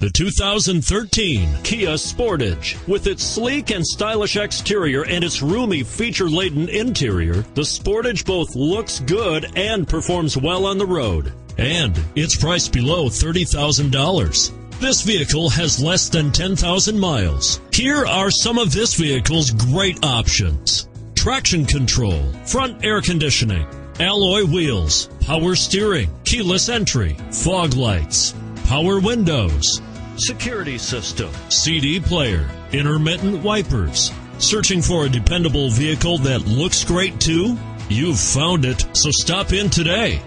The 2013 Kia Sportage. With its sleek and stylish exterior and its roomy feature-laden interior, the Sportage both looks good and performs well on the road. And it's priced below $30,000. This vehicle has less than 10,000 miles. Here are some of this vehicle's great options. Traction control, front air conditioning, alloy wheels, power steering, keyless entry, fog lights, power windows, security system, CD player, intermittent wipers. Searching for a dependable vehicle that looks great too? You've found it, so stop in today.